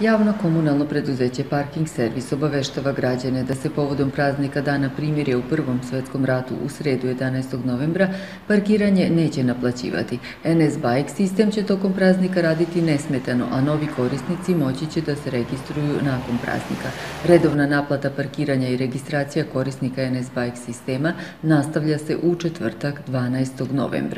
Javno komunalno preduzeće Parking Servis obaveštava građane da se povodom praznika Dana primirja u Prvom svetskom ratu u sredu 11. novembra parkiranje neće naplaćivati. NS Bike sistem će tokom praznika raditi nesmetano, a novi korisnici moći će da se registruju nakon praznika. Redovna naplata parkiranja i registracija korisnika NS Bike sistema nastavlja se u četvrtak 12. novembra.